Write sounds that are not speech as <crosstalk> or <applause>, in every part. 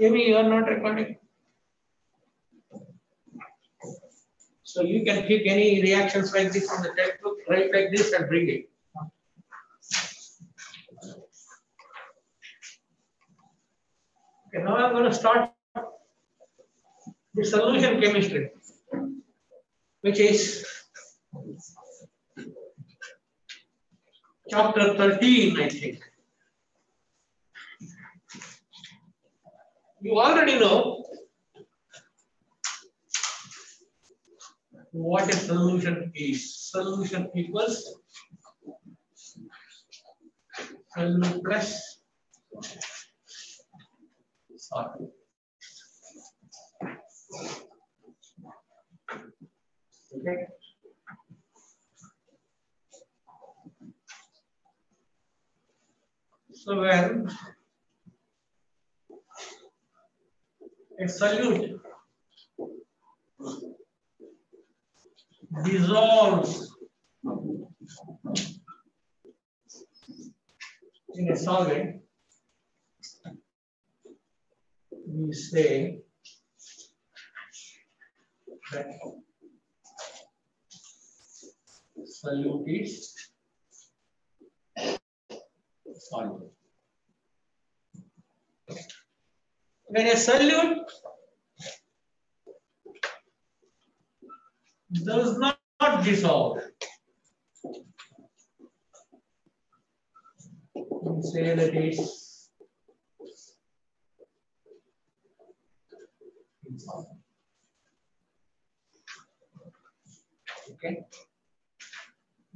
Amy, you are not recording. So you can pick any reactions like this from the textbook, write like this and bring it. Okay, now I'm going to start the solution chemistry, which is chapter 13, I think. You already know what a solution is. Solution equals solute plus solid. Okay. So when a solute dissolves. In a solvent, we say that solute is soluble. When a solute does not dissolve, we say that insoluble. Okay.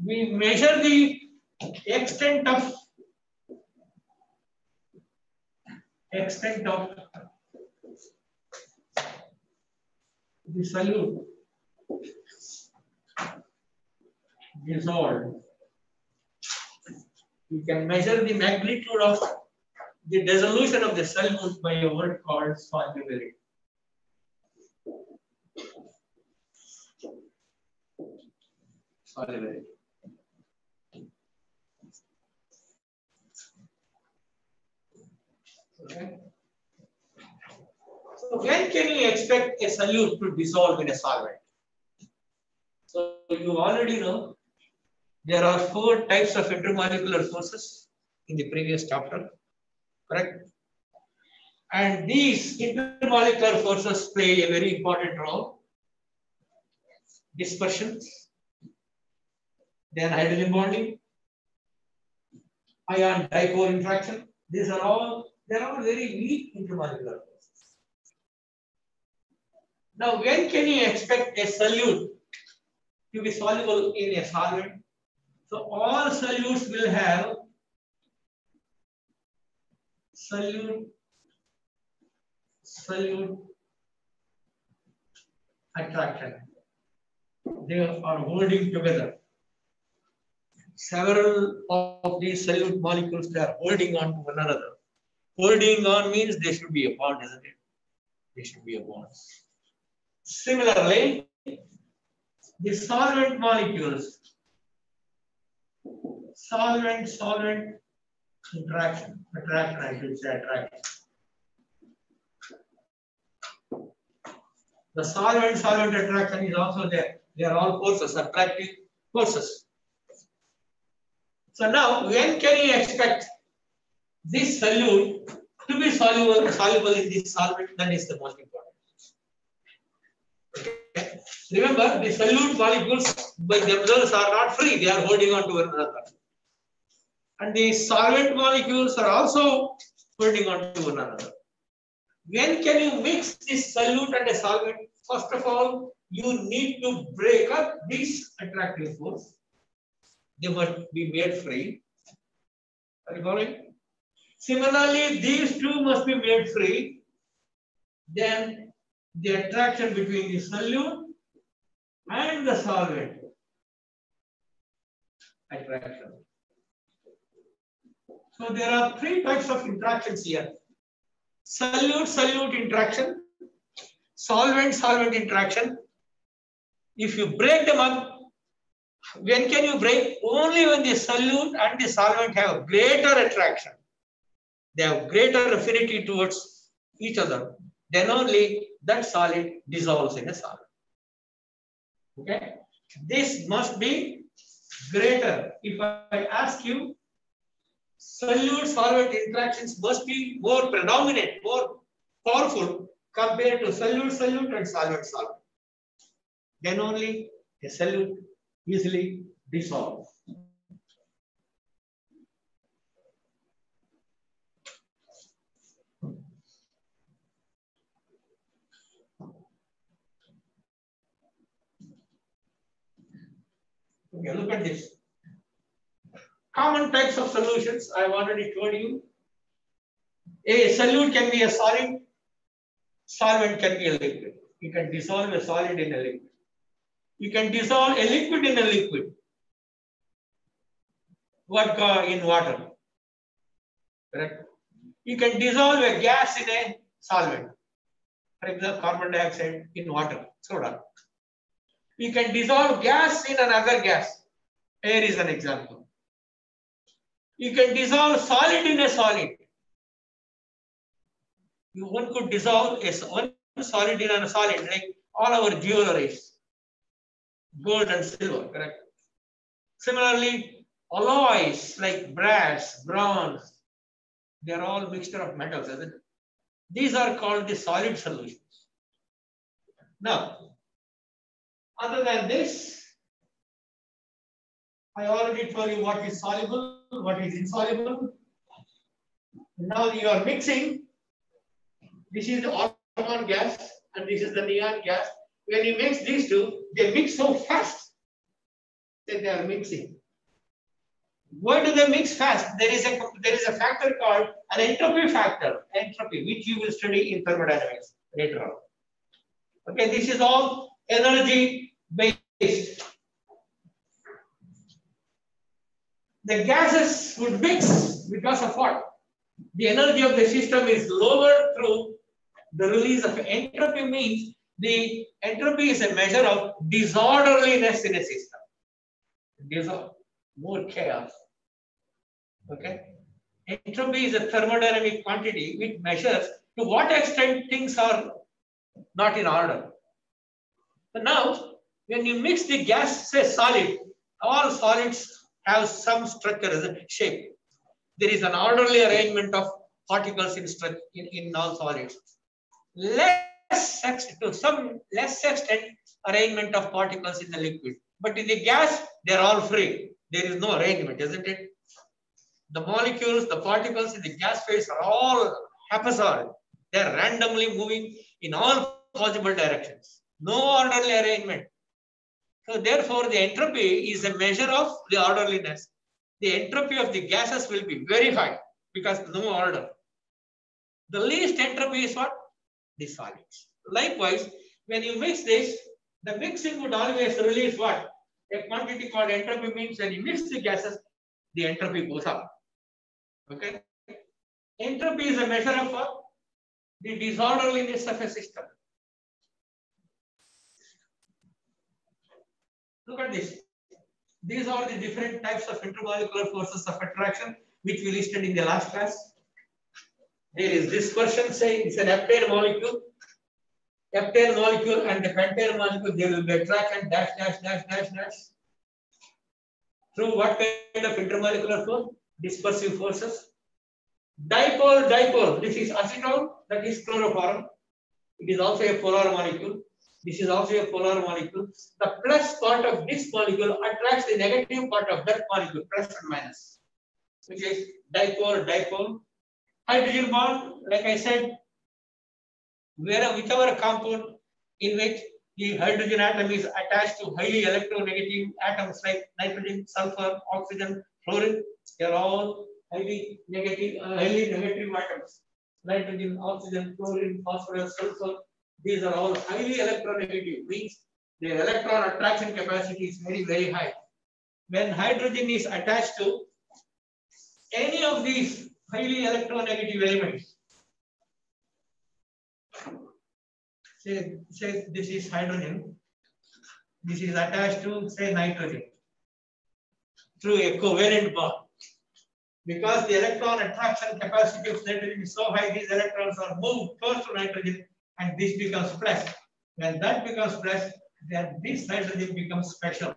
We measure the extent of extent of the solute dissolved. We can measure the magnitude of the dissolution of the solute by a word called solubility. Solubility. So when can you expect a solute to dissolve in a solvent? So you already know there are four types of intermolecular forces in the previous chapter, correct? And these intermolecular forces play a very important role. Dispersion, then hydrogen bonding, ion dipole interaction. These are all they are all very weak intermolecular forces. Now, when can you expect a solute to be soluble in a solvent? So, all solutes will have solute, solute attraction. They are holding together. Several of these solute molecules they are holding on to one another. Holding on means they should be a bond, isn't it? They should be a bond. Similarly, the solvent molecules, solvent, solvent interaction, attraction, I should say attraction. The solvent, solvent attraction is also there. They are all forces, attractive forces. So now, when can you expect this solute to be soluble, soluble in this solvent? That is the most important. Okay. Remember, the solute molecules by themselves are not free. They are holding on to one another. And the solvent molecules are also holding on to one another. When can you mix this solute and a solvent? First of all, you need to break up this attractive force. They must be made free. Are you following? Similarly, these two must be made free. Then the attraction between the solute and the solvent. Attraction. So there are three types of interactions here. Solute-solute interaction, solvent-solvent interaction. If you break them up, when can you break? Only when the solute and the solvent have greater attraction. They have greater affinity towards each other, then only that solid dissolves in a solid. Okay? This must be greater. If I ask you, solute solvent interactions must be more predominant, more powerful compared to solute solute and solvent solvent. Then only a solute easily dissolves. Okay, look at this. Common types of solutions, I've already told you. A solute can be a solid, solvent can be a liquid. You can dissolve a solid in a liquid. You can dissolve a liquid in a liquid. What in water? Correct. You can dissolve a gas in a solvent. For example, carbon dioxide in water, soda. You can dissolve gas in another gas. Air is an example. You can dissolve solid in a solid. You one could dissolve a one solid in a solid, like all our jewelries, gold and silver, correct? Similarly, alloys like brass, bronze, they are all mixture of metals, isn't it? These are called the solid solutions. Now, other than this, I already told you what is soluble, what is insoluble. Now you are mixing. This is the argon gas and this is the neon gas. When you mix these two, they mix so fast that they are mixing. Why do they mix fast? There is a there is a factor called an entropy factor, entropy, which you will study in thermodynamics later on. Okay, this is all energy based. The gases would mix because of what? The energy of the system is lower through the release of entropy means the entropy is a measure of disorderliness in a system. Disor more chaos. Okay. Entropy is a thermodynamic quantity which measures to what extent things are not in order. So now, when you mix the gas, say solid, all solids have some structure as a shape. There is an orderly arrangement of particles in, in, in all solids. Less to some less extent arrangement of particles in the liquid. But in the gas, they're all free. There is no arrangement, isn't it? The molecules, the particles in the gas phase are all haphazard. They're randomly moving in all possible directions. No orderly arrangement. So therefore, the entropy is a measure of the orderliness. The entropy of the gases will be very high because no order. The least entropy is what? The solids. Likewise, when you mix this, the mixing would always release what? A quantity called entropy means when you mix the gases, the entropy goes up. Okay? Entropy is a measure of what? The disorderliness of a system. Look at this. These are the different types of intermolecular forces of attraction, which we listed in the last class. There is dispersion, say it's an heptane molecule. Heptane molecule and the pentane molecule, they will be attracted dash, dash, dash, dash, dash. Through what kind of intermolecular force? Dispersive forces. Dipole, dipole. This is acetone, that is chloroform. It is also a polar molecule. This is also a polar molecule. The plus part of this molecule attracts the negative part of that molecule, plus and minus, which is dipole, dipole. Hydrogen bond, like I said, where whichever compound in which the hydrogen atom is attached to highly electronegative atoms like nitrogen, sulfur, oxygen, fluorine, they are all highly negative, uh, highly negative atoms. Nitrogen, oxygen, fluorine, phosphorus, sulfur, these are all highly electronegative, means their electron attraction capacity is very, very high. When hydrogen is attached to any of these highly electronegative elements, say, say this is hydrogen, this is attached to say nitrogen through a covalent bond. because the electron attraction capacity of nitrogen is so high, these electrons are moved close to nitrogen and this becomes plus. When that becomes plus, then this nitrogen becomes special.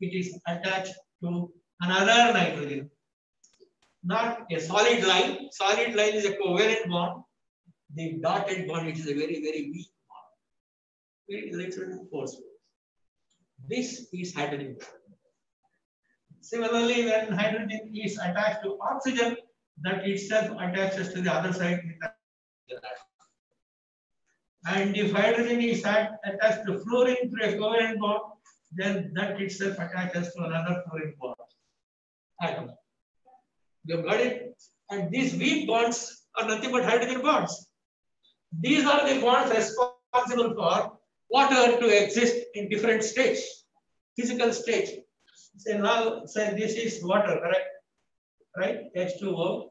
It is attached to another nitrogen. Not a solid line. Solid line is a covalent bond. The dotted bond, it is a very, very weak bond. Very little force. This is hydrogen. Similarly, when hydrogen is attached to oxygen, that itself attaches to the other side. And if hydrogen is attached to fluorine through a covalent bond, then that itself attaches to another fluorine bond. Atom. You got it? And these weak bonds are nothing but hydrogen bonds. These are the bonds responsible for water to exist in different states, physical states. Say now, say this is water, correct? Right? H2O.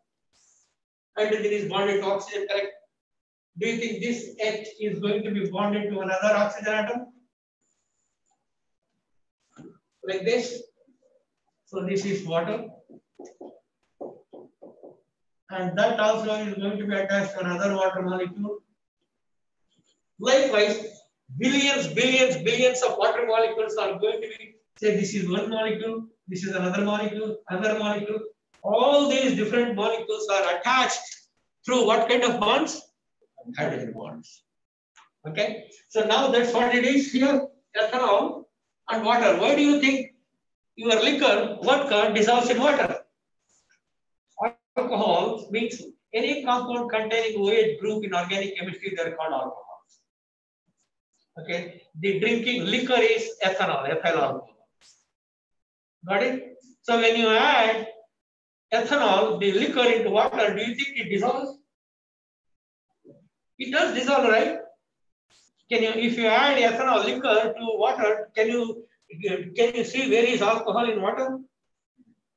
Hydrogen is bonded to oxygen, correct? Do you think this H is going to be bonded to another oxygen atom? Like this. So this is water. And that also is going to be attached to another water molecule. Likewise, billions, billions, billions of water molecules are going to be, say this is one molecule, this is another molecule, another molecule. All these different molecules are attached through what kind of bonds? Hydrogen bonds. Okay, so now that's what it is here, ethanol and water. Why do you think your liquor, vodka, dissolves in water? Alcohol means any compound containing OH group in organic chemistry, they are called alcohols. Okay, the drinking liquor is ethanol, ethyl alcohol. Got it? So when you add ethanol, the liquor into water, do you think it dissolves? It does dissolve, right? Can you, if you add ethanol liquor to water, can you can you see where is alcohol in water?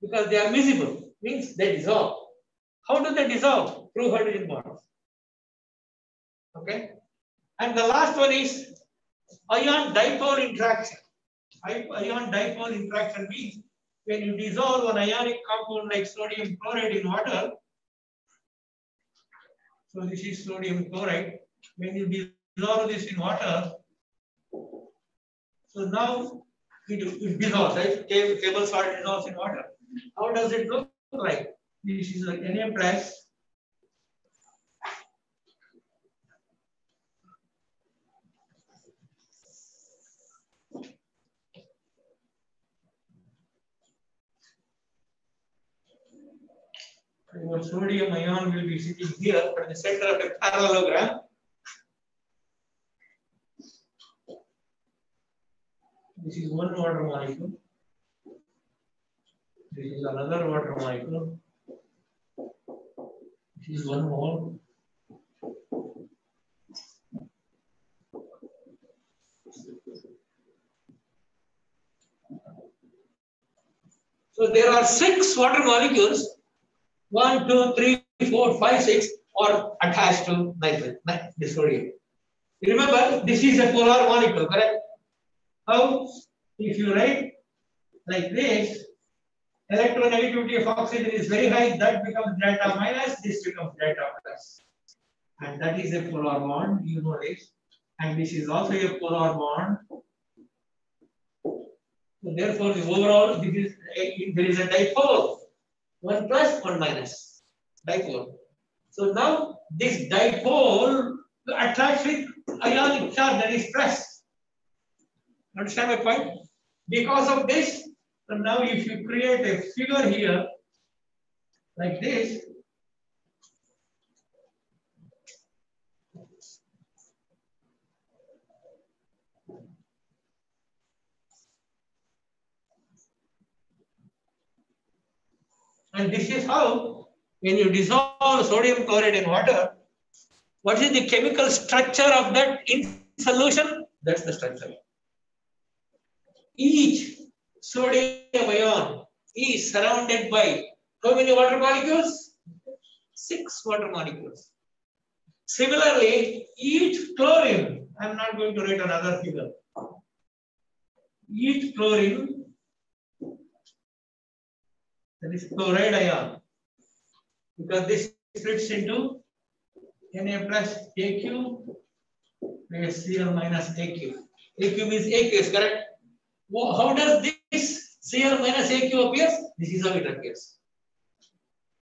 Because they are miscible, means they dissolve. How do they dissolve? Through hydrogen bonds. Okay. And the last one is ion dipole interaction. Ion dipole interaction means when you dissolve an ionic compound like sodium chloride in water, so this is sodium chloride. When you dissolve this in water, so now it, it dissolves, right? Table salt dissolves in water. How does it look like? This is like Na plus your sodium ion will be sitting here at the center of a parallelogram. This is one water molecule. This is another water molecule. This is one mole. So there are six water molecules one, two, three, four, five, six are attached to nitrogen, sodium. Remember, this is a polar molecule, correct? How? If you write like this, electronegativity of oxygen is very high, that becomes delta minus, this becomes delta plus. And that is a polar bond, you know this. And this is also a polar bond. So therefore, the overall, this is there is a dipole. 1 plus, 1 minus. Dipole. So now this dipole attracts with ionic charge that is plus. Understand my point? Because of this, so now if you create a figure here like this, And this is how, when you dissolve sodium chloride in water, what is the chemical structure of that in solution? That's the structure. Each sodium ion is surrounded by how many water molecules? Six water molecules. Similarly, each chlorine, I'm not going to write another figure. Each chlorine that is chloride ion. because this splits into Na plus AQ plus Cl minus AQ. AQ means aqueous, correct? How does this Cl minus AQ appears? This is how it appears.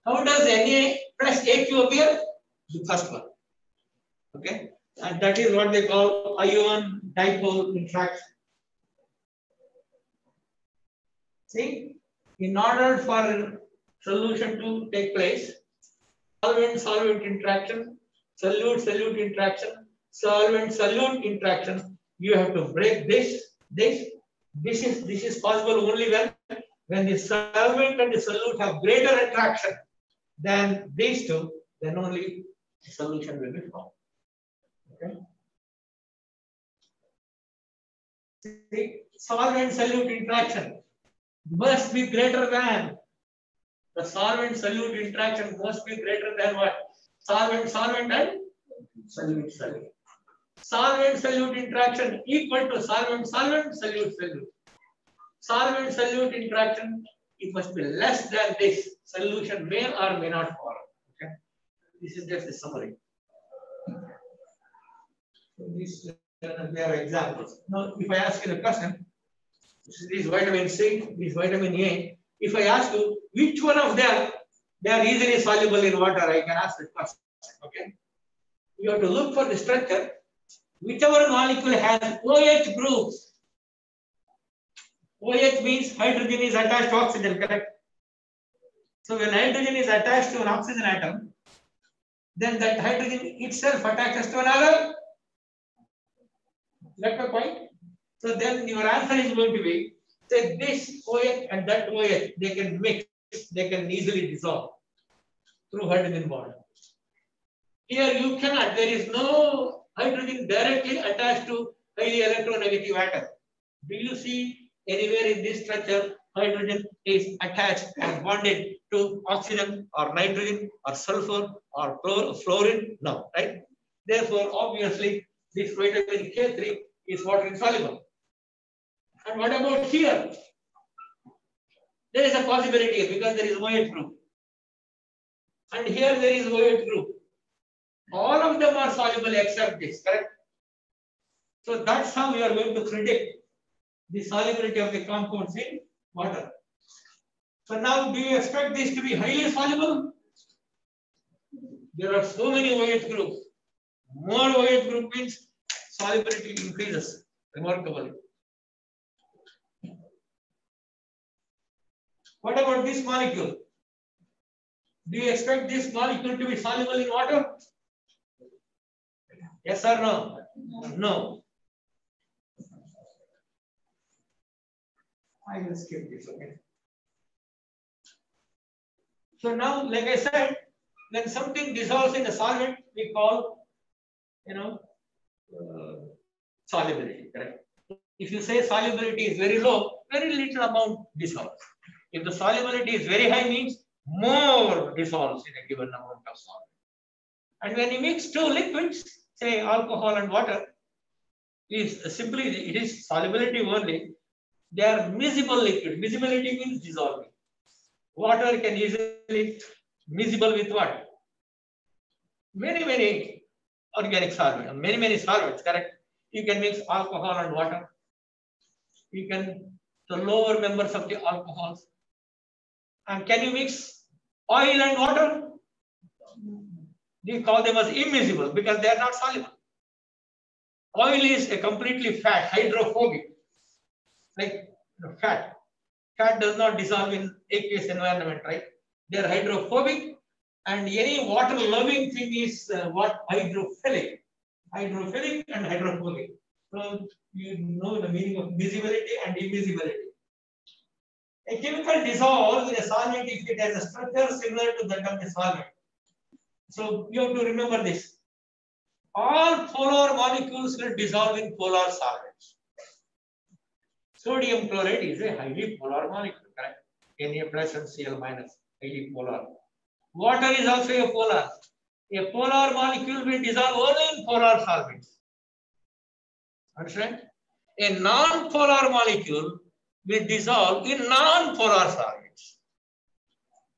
How does Na plus AQ appear? The first one. Okay, and that is what they call ion dipole interaction. See, in order for a solution to take place, solvent-solvent interaction, solute-solute interaction, solvent-solute interaction, you have to break this, this, this is this is possible only when when the solvent and the solute have greater attraction than these two, then only solution will be formed. Okay. See, solvent solute interaction must be greater than the solvent solute interaction must be greater than what? Solvent solvent and solute solute. Solvent solute interaction equal to solvent solvent solute solute. Solvent solute interaction it must be less than this. Solution may or may not form. Okay. This is just a summary. So these are examples. Now, if I ask you a question, this is vitamin C, this vitamin A. If I ask you which one of them they are easily soluble in water, I can ask the question. Okay. You have to look for the structure. Whichever molecule has OH groups. OH means hydrogen is attached to oxygen, correct? So when hydrogen is attached to an oxygen atom, then that hydrogen itself attaches to another my point? So then your answer is going to be say this OH and that OH, they can mix, they can easily dissolve through hydrogen bond. Here you cannot, there is no hydrogen directly attached to highly electronegative atom. Do you see anywhere in this structure hydrogen is attached and bonded to oxygen or nitrogen or sulfur or fluorine? No, right? Therefore, obviously, this vitamin K3 is water insoluble. And what about here? There is a possibility because there is OH group. And here there is OH group. All of them are soluble except this, correct? So that's how we are going to predict the solubility of the compounds in water. So now do you expect this to be highly soluble? There are so many OH groups. More OH group means solubility increases remarkably. What about this molecule? Do you expect this molecule to be soluble in water? Yes or no? No. I will skip this, okay? So now, like I said, when something dissolves in a solvent, we call, you know, uh, solubility, correct? If you say solubility is very low, very little amount dissolves. If the solubility is very high, means more dissolves in a given amount of solvent. And when you mix two liquids, say alcohol and water, is simply it is solubility only. They are miscible liquid. Miscibility means dissolving. Water can easily miscible with what? Many, many organic solvents, many, many solvents, correct? You can mix alcohol and water. You can, the lower members of the alcohols. And can you mix oil and water? We call them as immiscible because they are not soluble. Oil is a completely fat, hydrophobic, like fat. Fat does not dissolve in aqueous environment, right? They are hydrophobic and any water loving thing is uh, what hydrophilic. Hydrophilic and hydrophobic. So you know the meaning of miscibility and immiscibility. A chemical dissolves a solvent if it has a structure similar to that of the solvent. So you have to remember this. All polar molecules will dissolve in polar solvents. Sodium chloride is a highly polar molecule, correct? Na plus and Cl minus, highly polar. Water is also a polar. A polar molecule will dissolve only in polar solvents. Understand? A non-polar molecule will dissolve in non-polar solvents.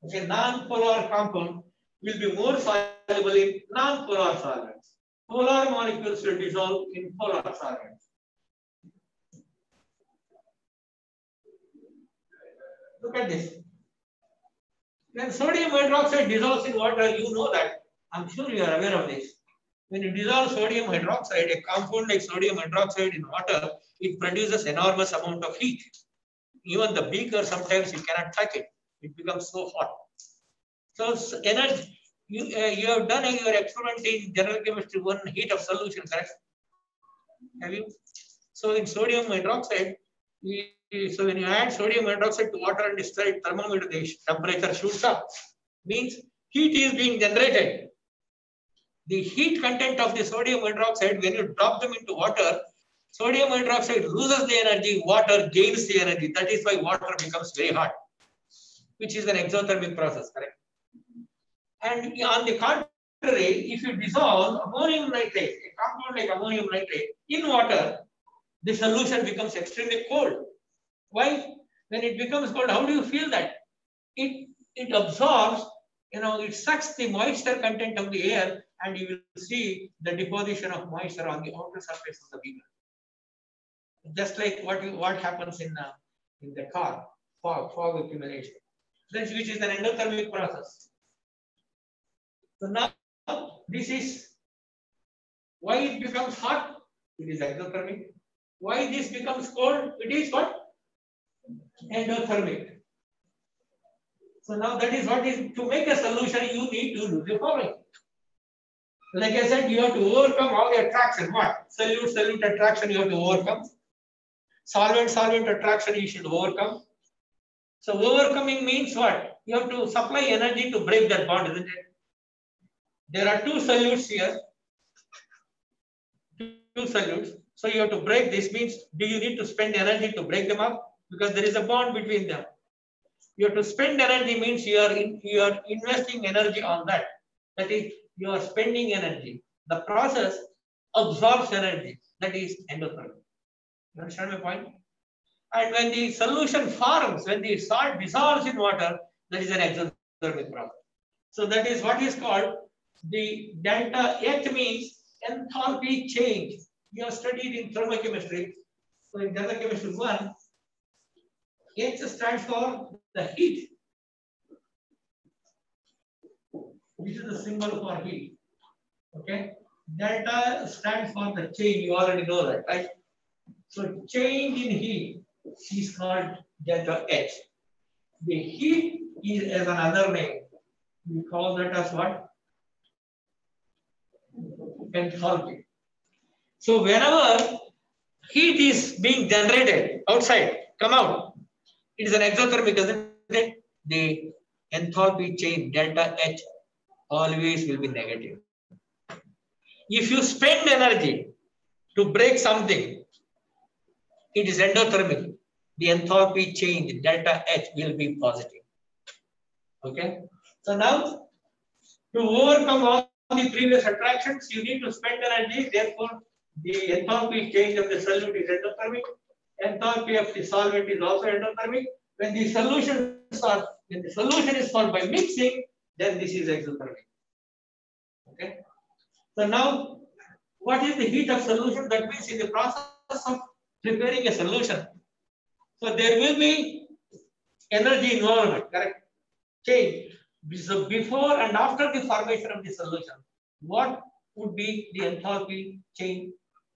Okay, non-polar compound will be more soluble in non-polar solvents. Polar molecules will dissolve in polar solvents. Look at this. When sodium hydroxide dissolves in water, you know that. I'm sure you are aware of this. When you dissolve sodium hydroxide, a compound like sodium hydroxide in water, it produces enormous amount of heat. Even the beaker, sometimes you cannot touch it. It becomes so hot. So energy, you, uh, you have done your experiment in general chemistry, one heat of solution, correct? Have you? So in sodium hydroxide, so when you add sodium hydroxide to water and straight thermometer, the temperature shoots up. Means heat is being generated. The heat content of the sodium hydroxide, when you drop them into water, sodium hydroxide loses the energy, water gains the energy. That is why water becomes very hot, which is an exothermic process, correct? And on the contrary, if you dissolve ammonium nitrate, a compound like ammonium nitrate in water, the solution becomes extremely cold. Why? When it becomes cold, how do you feel that? It, it absorbs, you know, it sucks the moisture content of the air and you will see the deposition of moisture on the outer surface of the beaker. Just like what, you, what happens in, uh, in the car, fog, fog accumulation. This, which is an endothermic process. So now this is why it becomes hot. It is exothermic. Why this becomes cold? It is what? Endothermic. So now that is what is to make a solution, you need to do the following. Like I said, you have to overcome all the attraction. What? Solute, solute attraction you have to overcome. Solvent, solvent attraction you should overcome. So overcoming means what? You have to supply energy to break that bond, isn't it? There are two solutes here. Two solutes. So you have to break this means do you need to spend energy to break them up? Because there is a bond between them. You have to spend energy means you are in, you are investing energy on that. That is, you are spending energy. The process absorbs energy. That is endothermic. You understand my point? And when the solution forms, when the salt dissolves in water, that is an exothermic process. So that is what is called the delta H means enthalpy change. You have studied in thermochemistry. So in thermochemistry 1, H stands for the heat. This is the symbol for heat. Okay. Delta stands for the change. You already know that, right? So change in heat is called delta H. The heat is as another name. We call that as what? enthalpy. So whenever heat is being generated outside, come out, it is an exothermic, isn't it? The enthalpy change delta H always will be negative. If you spend energy to break something, it is endothermic. The enthalpy change delta H will be positive. Okay. So now to overcome all the previous attractions, you need to spend energy. Therefore, the enthalpy change of the solute is endothermic. Enthalpy of the solvent is also endothermic. When the solutions are, when the solution is formed by mixing, then this is exothermic. Okay. So now, what is the heat of solution? That means in the process of preparing a solution. So there will be energy involvement, correct? Change. So before and after the formation of the solution, what would be the enthalpy change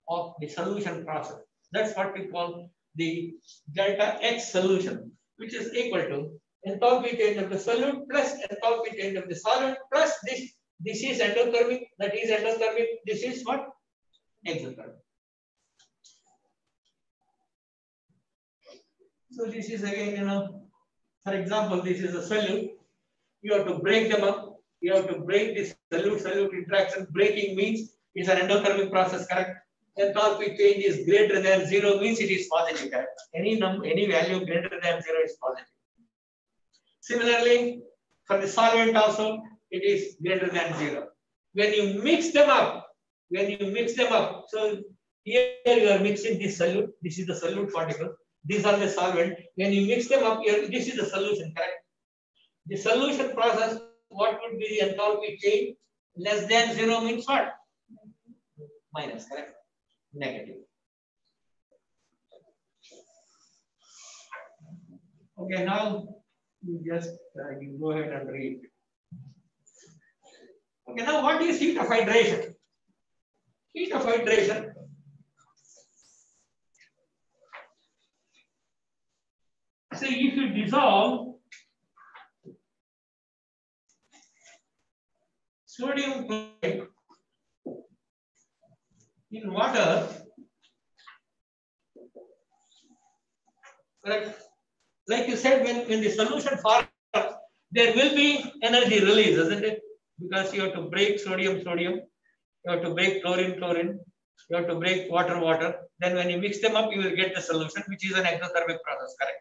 of the solution process? That's what we call the delta H solution, which is equal to enthalpy change of the solute plus enthalpy change of the solvent plus this. This is endothermic, that is endothermic, this is what? Exothermic. So this is again, you know, for example, this is a solute you have to break them up. You have to break this solute-solute interaction. Breaking means it's an endothermic process, correct? Enthalpy change is greater than zero means it is positive. Correct? Any number, any value greater than zero is positive. Similarly, for the solvent also, it is greater than zero. When you mix them up, when you mix them up, so here you are mixing this solute. This is the solute particle. These are the solvent. When you mix them up, here, this is the solution, correct? The solution process what would be the enthalpy change? Less than zero means what? Minus, correct? Negative. Okay, now you just uh, you go ahead and read. Okay, now what is heat of hydration? Heat of hydration. So if you dissolve sodium chloride in water, correct? Like you said, when, when the solution forms, there will be energy release, isn't it? Because you have to break sodium, sodium, you have to break chlorine, chlorine, you have to break water, water. Then when you mix them up, you will get the solution, which is an exothermic process, correct?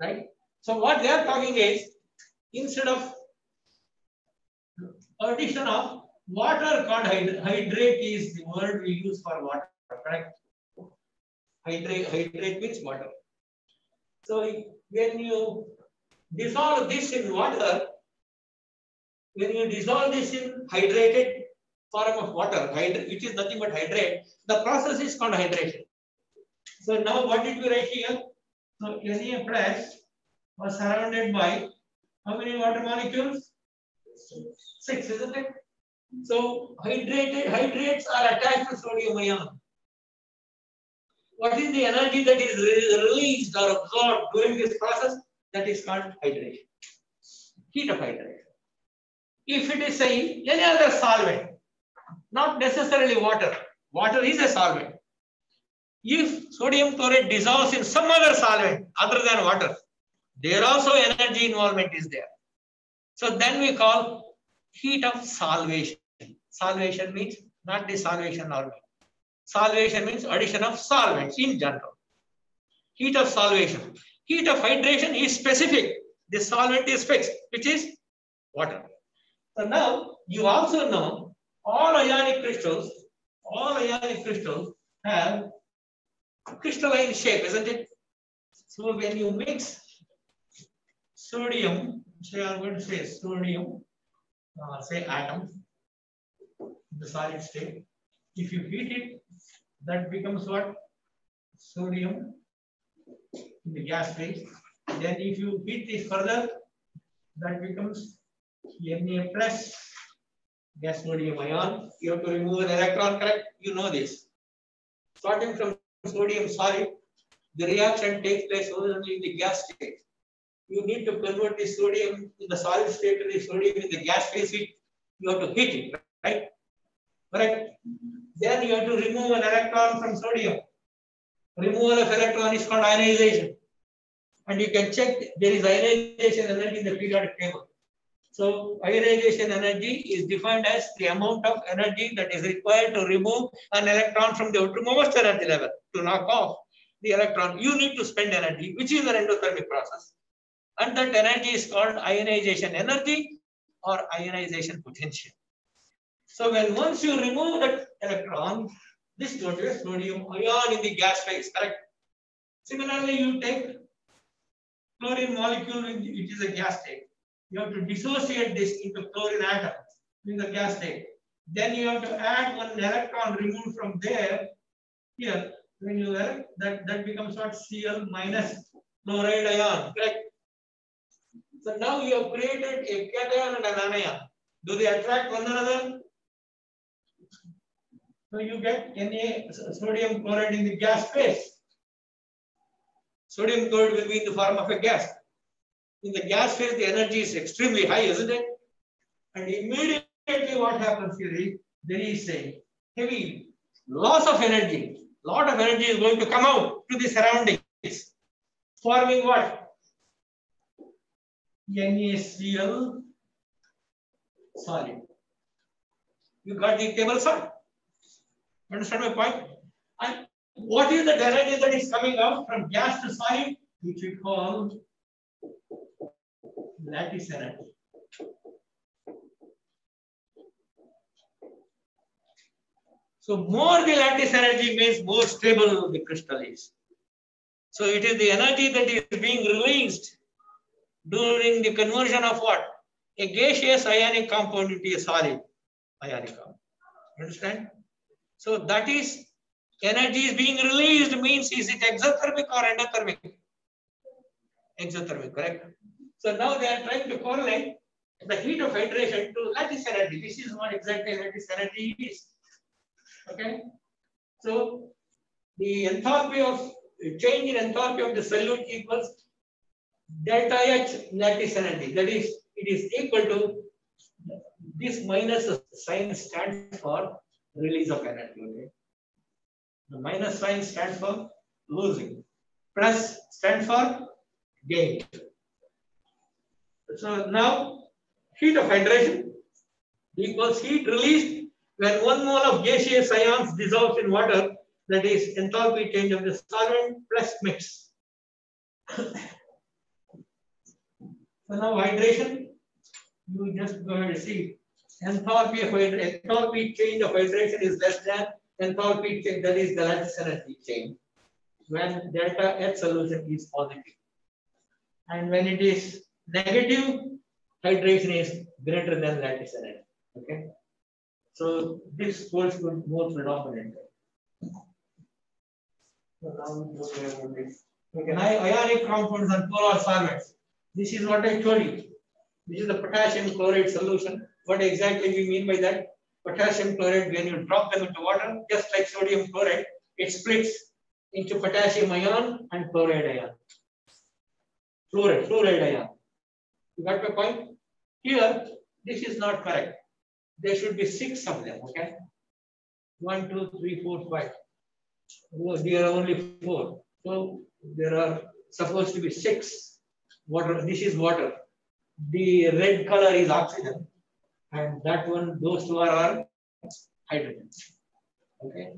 Right? So what they are talking is, instead of addition of water called hydrate is the word we use for water, correct? Hydrate, hydrate means water. So when you dissolve this in water, when you dissolve this in hydrated form of water, which is nothing but hydrate, the process is called hydration. So now what did we write here? So Na plus was surrounded by how many water molecules? Six, isn't it? So hydrated hydrates are attached to sodium ion. What is the energy that is re released or absorbed during this process? That is called hydration. Heat of hydration. If it is say any other solvent, not necessarily water. Water is a solvent. If sodium chloride dissolves in some other solvent other than water, there also energy involvement is there. So then we call heat of solvation. Solvation means not the solvation. Solvation means addition of solvents in general. Heat of solvation. Heat of hydration is specific. The solvent is fixed, which is water. So now you also know all ionic crystals, all ionic crystals have crystalline shape, isn't it? So when you mix sodium, say I'm going to say sodium, uh, say atom, the solid state. If you heat it, that becomes what? Sodium in the gas phase. Then if you heat this further, that becomes Na plus gas sodium ion. You have to remove an electron, correct? You know this. Starting from sodium solid, the reaction takes place only in the gas state. You need to convert the sodium in the solid state to the sodium in the gas phase. You have to heat it, right? Correct? Then you have to remove an electron from sodium. Removal of electron is called ionization. And you can check there is ionization energy in the periodic table. So ionization energy is defined as the amount of energy that is required to remove an electron from the outermost energy level to knock off the electron. You need to spend energy, which is an endothermic process. And that energy is called ionization energy or ionization potential. So when once you remove that electron, this goes sodium ion in the gas phase, correct? Similarly, you take chlorine molecule, which is a gas state. You have to dissociate this into chlorine atoms in the gas state. Then you have to add one electron removed from there. Here, when you add that, that becomes what Cl minus chloride ion, correct? So now you have created a cation and an anion. Do they attract one another? So you get Na sodium chloride in the gas phase. Sodium chloride will be in the form of a gas. In the gas phase, the energy is extremely high, isn't it? And immediately what happens here is there is a heavy loss of energy. Lot of energy is going to come out to the surroundings, forming what? NaCl solid. You got the table salt. Understand my point? And what is the energy that is coming out from gas to solid, which we call lattice energy. So more the lattice energy means more stable the crystal is. So it is the energy that is being released during the conversion of what? a gaseous ionic compound into a solid ionic compound. Understand? So that is energy is being released means is it exothermic or endothermic? Exothermic, correct? So now they are trying to correlate the heat of hydration to lattice energy. This is what exactly lattice energy is. Okay. So the enthalpy of change in enthalpy of the solute equals delta H lattice energy. That is, it is equal to this minus sign stands for release of energy. Okay. The minus sign stands for losing. Plus stands for gain. So now heat of hydration equals heat released when one mole of gaseous ions dissolves in water, that is enthalpy change of the solvent plus mix. <coughs> so now hydration, you just go ahead and see enthalpy of enthalpy change of hydration is less than enthalpy change, that is the lattice energy change, when delta H solution is positive. And when it is negative, hydration is greater than lattice energy. Okay. So this holds good more predominant. Okay, now ionic compounds and polar solvents. This is what I told you. This is the potassium chloride solution. What exactly we mean by that? Potassium chloride, when you drop them into water, just like sodium chloride, it splits into potassium ion and chloride ion. Fluoride, fluoride ion. You got my point? Here, this is not correct. There should be six of them, okay? One, two, three, four, five. Oh, there are only four. So there are supposed to be six. Water, this is water. The red color is oxygen. And that one, those two are, are hydrogen. Okay.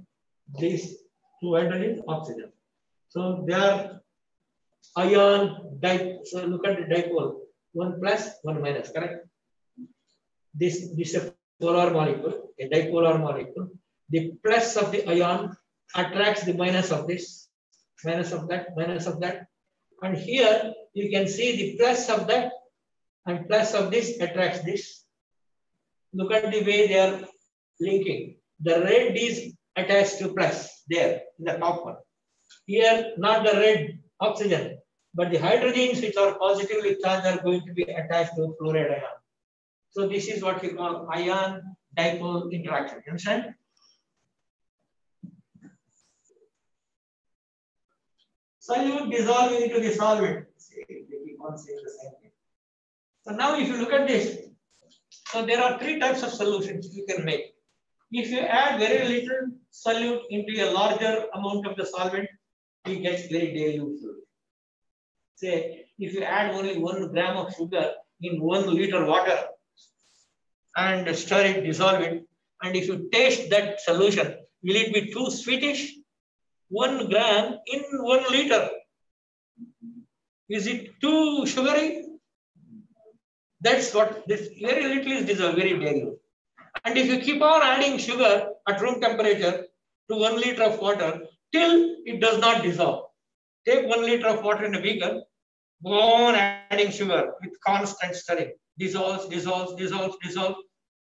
These two hydrogen, oxygen. So they are ion, dipole. So look at the dipole. One plus, one minus, correct? This, this is a polar molecule, a dipolar molecule. The plus of the ion attracts the minus of this, minus of that, minus of that. And here you can see the plus of that and plus of this attracts this. Look at the way they are linking. The red is attached to plus there in the top one. Here, not the red oxygen, but the hydrogens which are positively charged are going to be attached to fluoride ion. So this is what we call ion dipole interaction. You understand? Solute dissolving into the solvent. So now if you look at this, so there are three types of solutions you can make. If you add very little solute into a larger amount of the solvent, you get very dilute say if you add only one gram of sugar in one liter water and stir it, dissolve it, and if you taste that solution, will it be too sweetish? One gram in one liter. Is it too sugary? That's what this very little is dissolved, very dilute. And if you keep on adding sugar at room temperature to one liter of water till it does not dissolve. Take one liter of water in a beaker, Go on adding sugar with constant stirring. Dissolves, dissolves, dissolves, dissolves.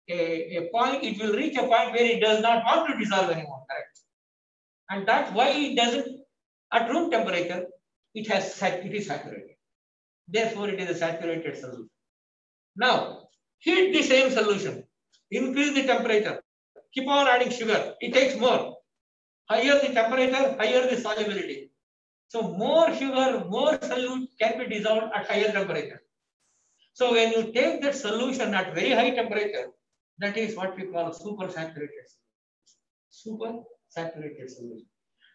A, a point, it will reach a point where it does not want to dissolve anymore, correct? And that's why it doesn't, at room temperature, it has it is saturated. Therefore, it is a saturated solution. Now, heat the same solution, increase the temperature, keep on adding sugar. It takes more. Higher the temperature, higher the solubility. So more sugar, more solute can be dissolved at higher temperature. So when you take that solution at very high temperature, that is what we call super saturated super saturated solution.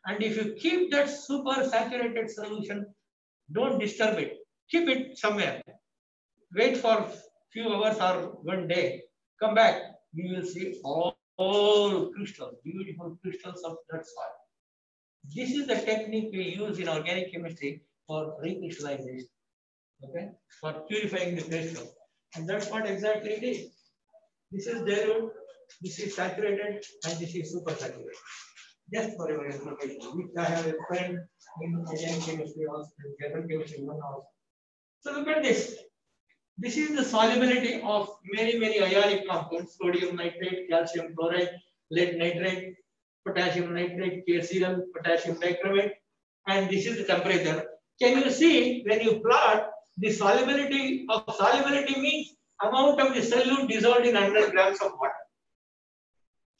And if you keep that super saturated solution, don't disturb it. Keep it somewhere. Wait for few hours or one day. Come back. You will see all, all crystals, beautiful crystals of that soil. This is the technique we use in organic chemistry for recrystallization, okay, for purifying the crystal. And that's what exactly it is. This is dilute, this is saturated, and this is super saturated. Just for your information, which I have a friend in organic chemistry also, in general chemistry one also. So look at this. This is the solubility of many, many ionic compounds, sodium nitrate, calcium chloride, lead nitrate, potassium nitrate, KCl, potassium dichromate, and this is the temperature. Can you see when you plot the solubility of solubility means amount of the solute dissolved in 100 grams of water.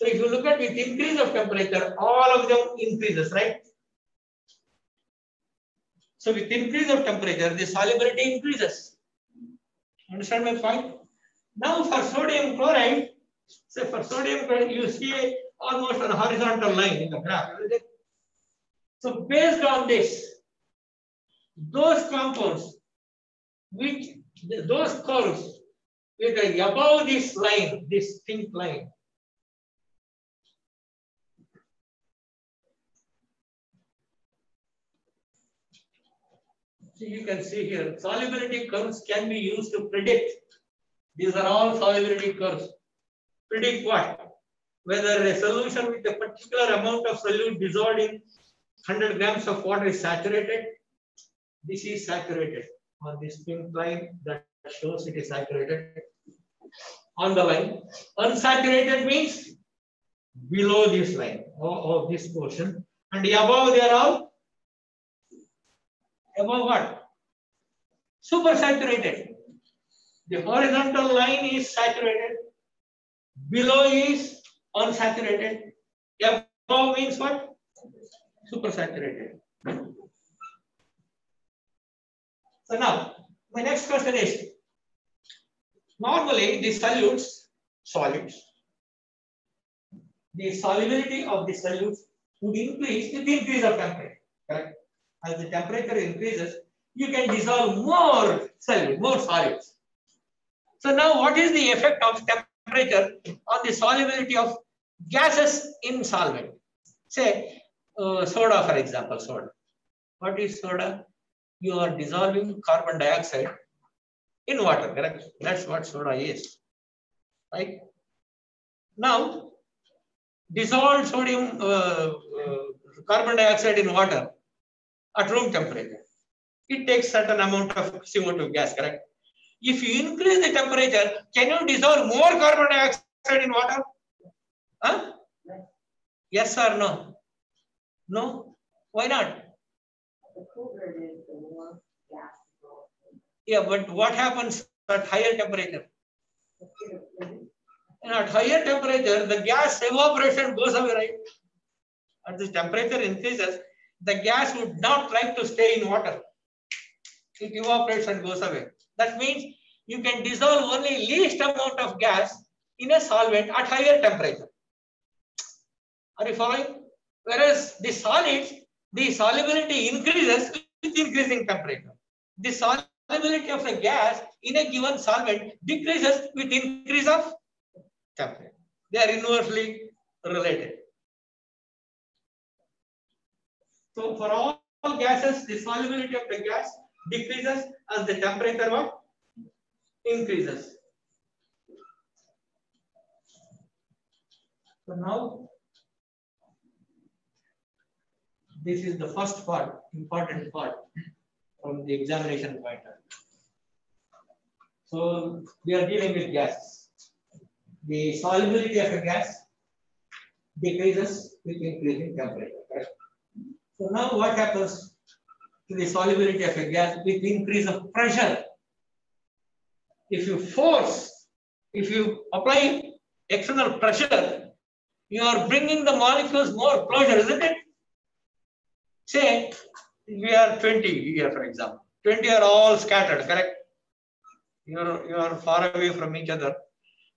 So if you look at with increase of temperature, all of them increases, right? So with increase of temperature, the solubility increases. Understand my point? Now for sodium chloride, say for sodium chloride, you see almost a horizontal line in the graph. So based on this, those compounds which those curves which are above this line, this pink line, So you can see here, solubility curves can be used to predict. These are all solubility curves. Predict what? Whether a solution with a particular amount of solute dissolved in 100 grams of water is saturated. This is saturated on this pink line that shows it is saturated. On the line, unsaturated means below this line or, or this portion, and above they are all above what? Supersaturated. The horizontal line is saturated. Below is unsaturated. Above means what? Supersaturated. So now, my next question is, normally the solutes, solids, the solubility of the solutes would increase with the increase of temperature, correct? as the temperature increases, you can dissolve more solid, more solids. So now what is the effect of temperature on the solubility of gases in solvent? Say uh, soda, for example, soda. What is soda? You are dissolving carbon dioxide in water, correct? That's what soda is, right? Now, dissolved sodium, uh, uh, carbon dioxide in water at room temperature. It takes certain amount of CO2 gas, correct? If you increase the temperature, can you dissolve more carbon dioxide in water? Huh? Yes or no? No? Why not? Yeah, but what happens at higher temperature? At higher temperature, the gas evaporation goes away, right? As the temperature increases, the gas would not like to stay in water. It evaporates and goes away. That means you can dissolve only least amount of gas in a solvent at higher temperature. Are you following? Whereas the solids, the solubility increases with increasing temperature. The solubility of a gas in a given solvent decreases with increase of temperature. They are inversely related. So for all, gases, the solubility of the gas decreases as the temperature what? increases. So now, this is the first part, important part from the examination point. of view. So we are dealing with gases. The solubility of a gas decreases with increasing temperature. Correct? So now what happens to the solubility of a gas with increase of pressure? If you force, if you apply external pressure, you are bringing the molecules more closer, isn't it? Say, we are 20 here, for example. 20 are all scattered, correct? You are, you are far away from each other,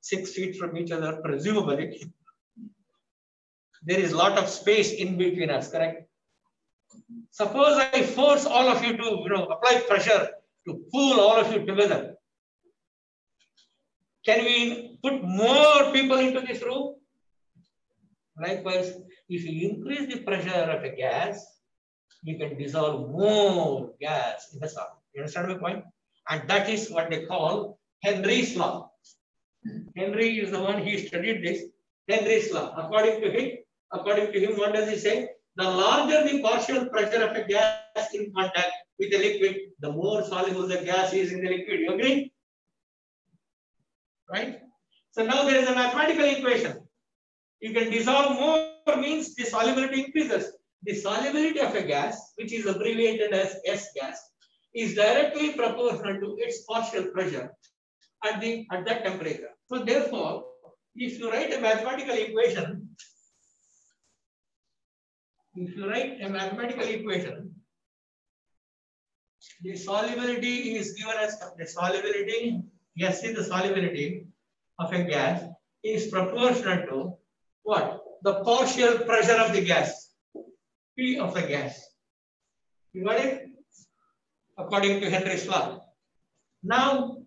six feet from each other, presumably. There is a lot of space in between us, correct? Suppose I force all of you to you know, apply pressure to pull all of you together. Can we put more people into this room? Likewise, if you increase the pressure of a gas, you can dissolve more gas in the solid. You understand my point? And that is what they call Henry's law. Henry is the one he studied this. Henry's law. According to him, according to him, what does he say? The larger the partial pressure of a gas in contact with a liquid, the more soluble the gas is in the liquid. You agree? right? So now there is a mathematical equation. You can dissolve more means the solubility increases. The solubility of a gas, which is abbreviated as S gas, is directly proportional to its partial pressure at the at that temperature. So therefore, if you write a mathematical equation, if you write a mathematical equation, the solubility is given as the solubility, yes, see the solubility of a gas is proportional to what? The partial pressure of the gas, P of the gas. You got it? According to Henry's law. Now,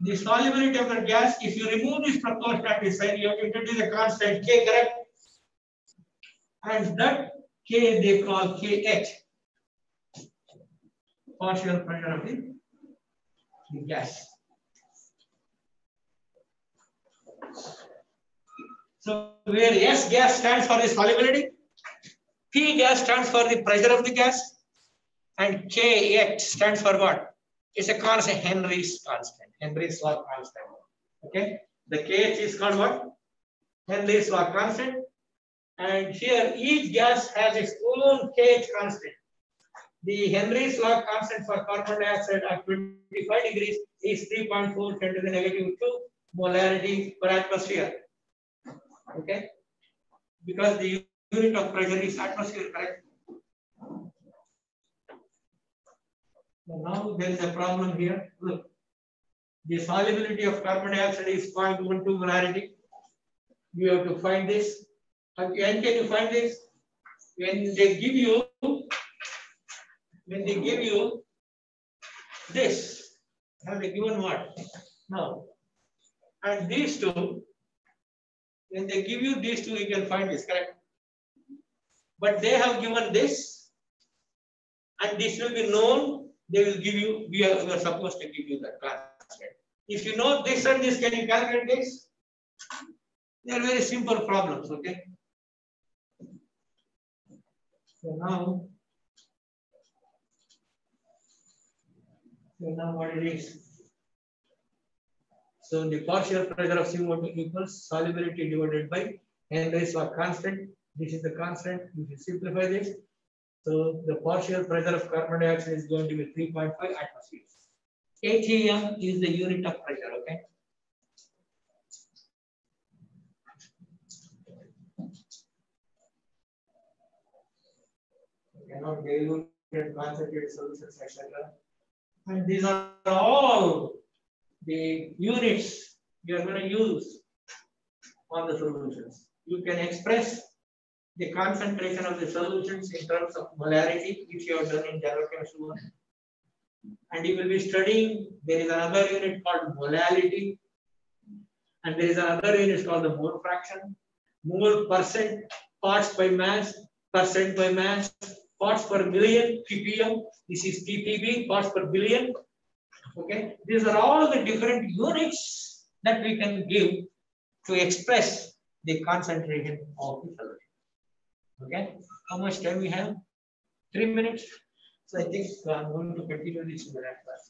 the solubility of the gas, if you remove this proportionality sign, you have to introduce a constant K, correct? And that K they call KH, partial pressure of the, the gas. So where S gas stands for the solubility, P gas stands for the pressure of the gas, and KH stands for what? It's a constant, Henry's constant, Henry's law constant. Okay, the KH is called what? Henry's law constant. And here each gas has its own KH constant. The Henry's law constant for carbon dioxide at 25 degrees is 3.4 10 to the negative 2 molarity per atmosphere. Okay? Because the unit of pressure is atmosphere, correct? Now there is a problem here. Look, the solubility of carbon dioxide is 0.12 molarity. You have to find this. And can you find this? When they give you, when they give you this, have they given what? No. And these two, when they give you these two, you can find this, correct? But they have given this, and this will be known, they will give you, we are, we are supposed to give you that constant. If you know this and this, can you calculate this? They are very simple problems, okay? So now, so now what it is? So the partial pressure of CO2 equals solubility divided by Henry's law constant. This is the constant. You simplify this, so the partial pressure of carbon dioxide is going to be 3.5 atmospheres. ATM is the unit of pressure, okay? cannot dilute and concentrate solutions, etc. And these are all the units you are going to use on the solutions. You can express the concentration of the solutions in terms of molarity, which you have done in general chemistry one. And you will be studying, there is another unit called molality, and there is another unit called the mole fraction, mole percent, parts by mass, percent by mass, parts per million, ppm. This is ppb, parts per billion. Okay, these are all the different units that we can give to express the concentration of the solution. Okay, how much time we have? Three minutes. So I think uh, I'm going to continue this in the next class.